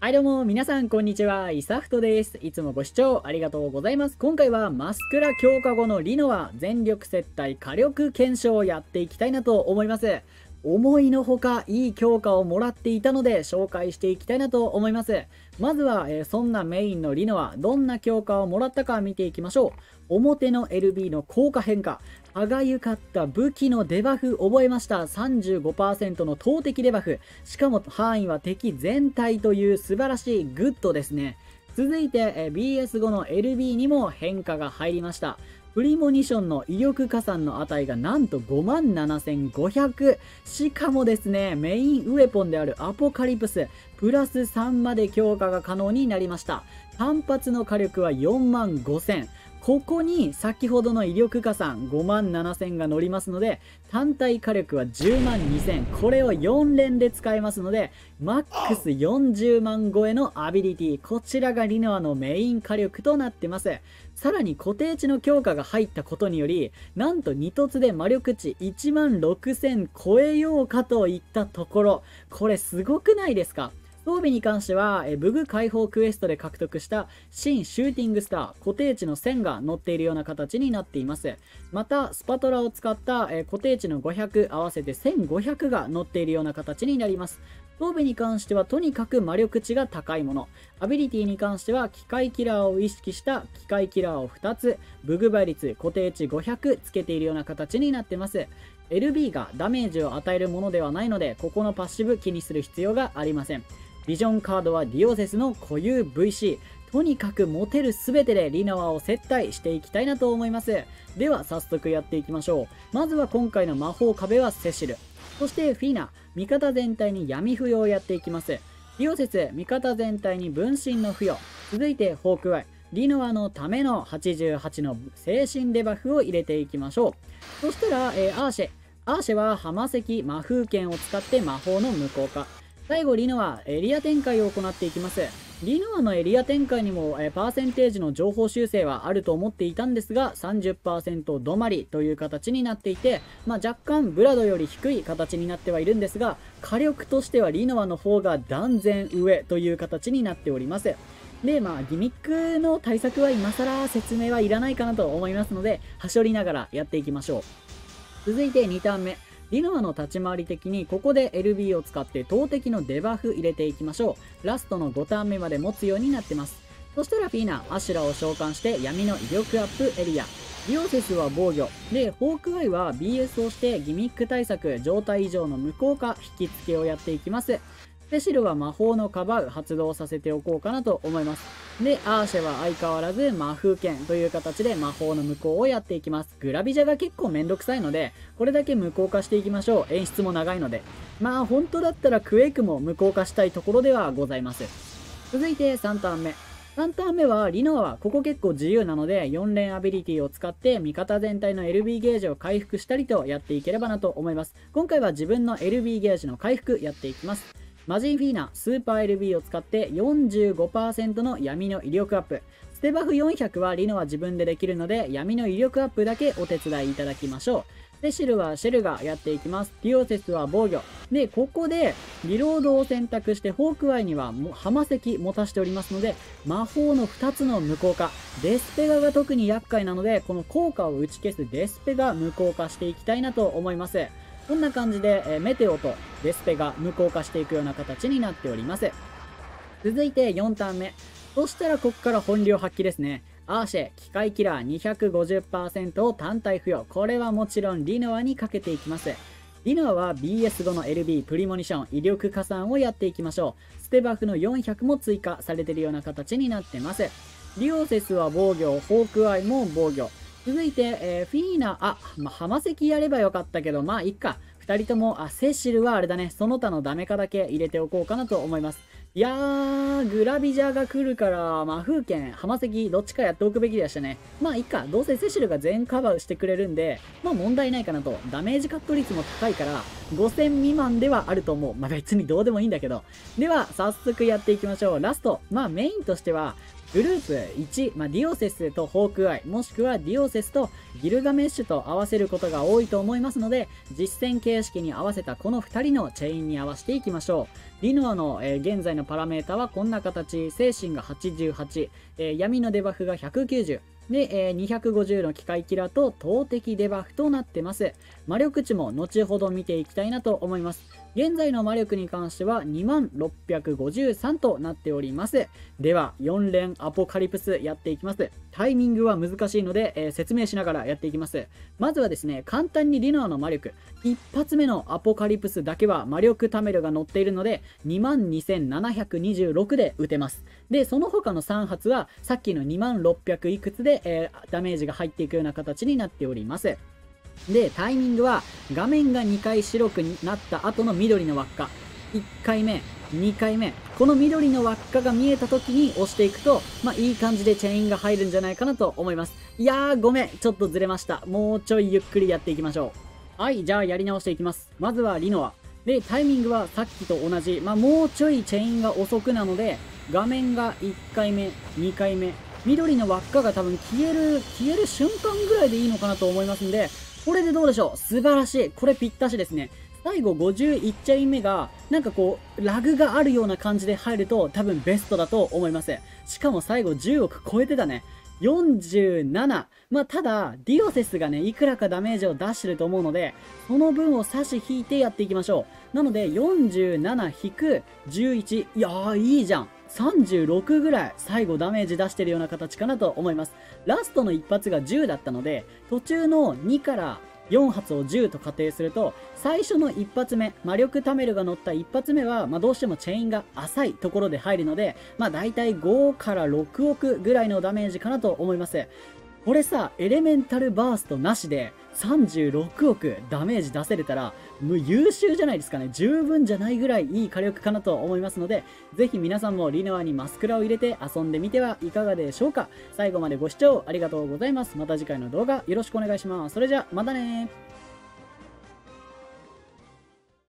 はいどうも、皆さんこんにちは、イサフトです。いつもご視聴ありがとうございます。今回はマスクラ強化後のリノア全力接待火力検証をやっていきたいなと思います。思いのほかいい強化をもらっていたので紹介していきたいなと思います。まずは、えー、そんなメインのリノアはどんな強化をもらったか見ていきましょう。表の LB の効果変化。歯がゆかった武器のデバフ覚えました。35%の投擲デバフ。しかも範囲は敵全体という素晴らしいグッドですね。続いて、BS5 の LB にも変化が入りました。プリモニションの威力加算の値がなんと57,500しかもですねメインウェポンであるアポカリプスプラス3まで強化が可能になりました単発の火力は4万5000ここに先ほどの威力加算5万7000が乗りますので単体火力は10万2000これを4連で使えますのでマックス40万超えのアビリティ。こちらがリノアのメイン火力となってます。さらに固定値の強化が入ったことによりなんと2突で魔力値1万6000超えようかといったところ。これすごくないですか？装備に関しては、えブグ解放クエストで獲得した新シューティングスター固定値の1000が載っているような形になっています。またスパトラを使った、え固定値の500合わせて1500が載っているような形になります。装備に関してはとにかく魔力値が高いもの。アビリティに関しては機械キラーを意識した機械キラーを2つブグ倍率固定値500つけているような形になってます。LB がダメージを与えるものではないのでここのパッシブ気にする必要がありません。ビジョンカードはディオセスの固有 VC とにかく持てる全てでリナワを接待していきたいなと思います。では早速やっていきましょう。まずは今回の魔法壁はセシル。そしてフィーナ味方全体に闇付与をやっていきます。ディオセス味方全体に分身の付与続いてホークアイ。リノアのための88の精神デバフを入れていきましょう。そしたら、えー、アーシェ。アーシェは浜石魔風剣を使って魔法の無効化。最後、リノア、エリア展開を行っていきます。リノアのエリア展開にも、えパーセンテージの情報修正はあると思っていたんですが、30%止まりという形になっていて、まあ、若干ブラドより低い形になってはいるんですが、火力としてはリノアの方が断然上という形になっております。で、まあ、ギミックの対策は今更説明はいらないかなと思いますので、はしょりながらやっていきましょう。続いて2ターン目。リノアの立ち回り的にここで LB を使って投擲のデバフ入れていきましょう。ラストの5ターン目まで持つようになってます。そしたらフィーナアシュラを召喚して闇の威力アップエリア。リオセスは防御。でホークアイは BS をしてギミック対策状態異常の無効化引き付けをやっていきます。セシルは魔法のかばう発動させておこうかなと思います。で、アーシェは相変わらず魔風剣という形で魔法の無効をやっていきます。グラビジャが結構めんどくさいので、これだけ無効化していきましょう。演出も長いので。まあ本当だったらクエイクも無効化したいところではございます。続いて3ターン目。3ターン目はリノアはここ結構自由なので4連アビリティを使って味方全体の LB ゲージを回復したりとやっていければなと思います。今回は自分の LB ゲージの回復やっていきます。マジンフィーナスーパー LB を使って45%の闇の威力アップ。ステバフ400はリノは自分でできるので闇の威力アップだけお手伝いいただきましょう。でシルはシェルがやっていきます。ディオセスは防御。でここでリロードを選択してホークアイには浜石持たしておりますので魔法の2つの無効化。デスペガが特に厄介なのでこの効果を打ち消すデスペガ無効化していきたいなと思います。こんな感じで、えメテオとデスペが無効化していくような形になっております。続いて4ターン目。そしたらここから本領発揮ですね。アーシェ機械キラー250%を単体付与。これはもちろんリノアにかけていきます。リノアは BS5 の LB プリモニション威力加算をやっていきましょう。ステバフの400も追加されているような形になってます。リオセスは防御ホークアイも防御。続いて、えー、フィーナ、あ、まあ、浜関やればよかったけど、まあ、いっか。2人とも、あ、セシルはあれだね。その他のダメかだけ入れておこうかなと思います。いやー、グラビジャーが来るから、魔風剣、浜関、どっちかやっておくべきでしたね。まあ、いっか。どうせセシルが全カバーしてくれるんで、まあ、問題ないかなと。ダメージカット率も高いから、5000未満ではあると思う。まあ、別にどうでもいいんだけど。では、早速やっていきましょう。ラスト。まあ、メインとしては、グループ1、まあ、ディオセスとホークアイ、もしくはディオセスとギルガメッシュと合わせることが多いと思いますので、実戦形式に合わせたこの2人のチェインに合わせていきましょう。リノアの、えー、現在のパラメータはこんな形、精神が88、えー、闇のデバフが190、で、えー、250の機械キラーと投擲デバフとなってます。魔力値も後ほど見ていきたいなと思います。現在の魔力に関しては2653となっております。では、4連アポカリプスやっていきます。タイミングは難しいので、えー、説明しながらやっていきます。まずはですね、簡単にリノアの魔力、一発目のアポカリプスだけは魔力タメルが乗っているので、22,726で打てます。で、その他の3発は、さっきの2600いくつで、えー、ダメージが入っていくような形になっております。で、タイミングは画面が2回白くなった後の緑の輪っか。1回目、2回目。この緑の輪っかが見えた時に押していくと、まあいい感じでチェインが入るんじゃないかなと思います。いやーごめん。ちょっとずれました。もうちょいゆっくりやっていきましょう。はい、じゃあやり直していきます。まずはリノア。で、タイミングはさっきと同じ。まあもうちょいチェインが遅くなので、画面が1回目、2回目、緑の輪っかが多分消える、消える瞬間ぐらいでいいのかなと思いますんで、これでどうでしょう？素晴らしい。これぴったしですね。最後51チェイン目が、なんかこう、ラグがあるような感じで入ると多分ベストだと思います。しかも最後10億超えてたね。47。まあ、ただ、ディオセスがね、いくらかダメージを出してると思うので、その分を差し引いてやっていきましょう。なので、47-11。いやー、いいじゃん。36ぐらい最後ダメージ出してるような形かなと思います。ラストの一発が10だったので、途中の2から4発を10と仮定すると、最初の一発目、魔力タメルが乗った一発目は、まあ、どうしてもチェインが浅いところで入るので、まあ、大体5から6億ぐらいのダメージかなと思います。これさ、エレメンタルバーストなしで36億ダメージ出せれたら、もう優秀じゃないですかね。十分じゃないぐらいいい火力かなと思いますので、ぜひ皆さんもリノアにマスクラを入れて遊んでみてはいかがでしょうか。最後までご視聴ありがとうございます。また次回の動画よろしくお願いします。それじゃ、またね